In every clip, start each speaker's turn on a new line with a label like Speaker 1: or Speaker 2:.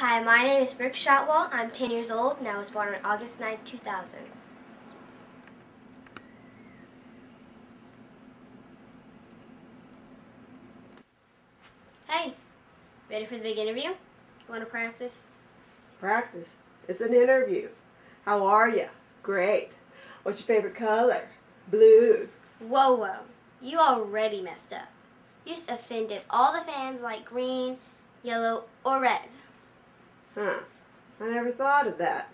Speaker 1: Hi, my name is Brooke Shotwell. I'm 10 years old and I was born on August 9, 2000. Hey, ready for the big interview? You want to practice?
Speaker 2: Practice. It's an interview. How are you? Great. What's your favorite color? Blue.
Speaker 1: Whoa, whoa. You already messed up. You just offended all the fans like green, yellow, or red.
Speaker 2: Huh. I never thought of that.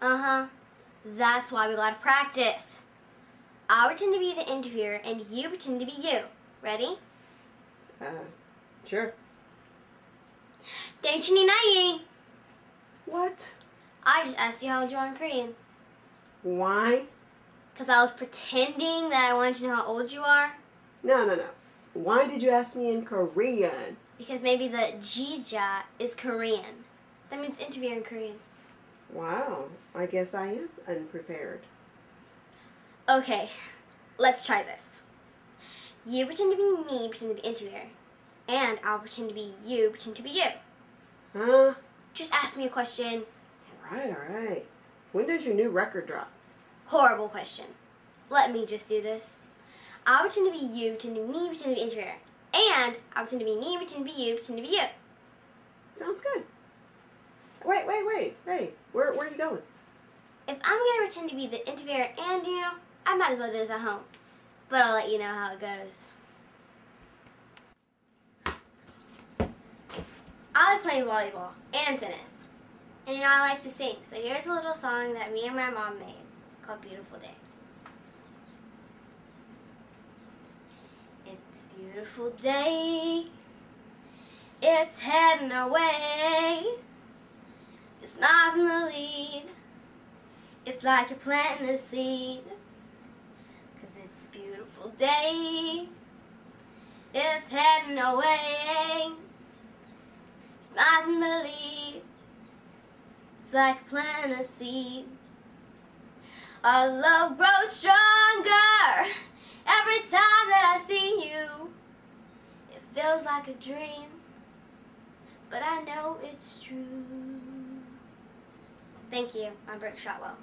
Speaker 1: Uh-huh. That's why we gotta practice. I'll pretend to be the interviewer and you pretend to be you. Ready?
Speaker 2: Uh, sure.
Speaker 1: Daechini Nayi.
Speaker 2: What?
Speaker 1: I just asked you how old you are in Korean.
Speaker 2: Why?
Speaker 1: Because I was pretending that I wanted to know how old you are.
Speaker 2: No, no, no. Why did you ask me in Korean?
Speaker 1: Because maybe the jija is Korean. That means interviewer in Korean.
Speaker 2: Wow. I guess I am unprepared.
Speaker 1: Okay, let's try this. You pretend to be me, pretend to be interviewer. And I'll pretend to be you, pretend to be you.
Speaker 2: Huh?
Speaker 1: Just ask me a question.
Speaker 2: All right, all right. When does your new record drop?
Speaker 1: Horrible question. Let me just do this. I'll pretend to be you, pretend to be me, pretend to be interviewer. And I'll pretend to be me, pretend to be you, pretend to be you.
Speaker 2: Sounds good. Wait, wait, wait, wait. Where, where are you going?
Speaker 1: If I'm going to pretend to be the interviewer and you, I might as well do this at home. But I'll let you know how it goes. I like playing volleyball and tennis. And you know, I like to sing. So here's a little song that me and my mom made called Beautiful Day. It's a beautiful day. It's heading away. Nice in the lead. It's like you're planting a seed. Cause it's a beautiful day. It's heading away. Nice in the lead. It's like planting a seed. Our love grows stronger every time that I see you. It feels like a dream, but I know it's true. Thank you. I'm Brooke Shotwell.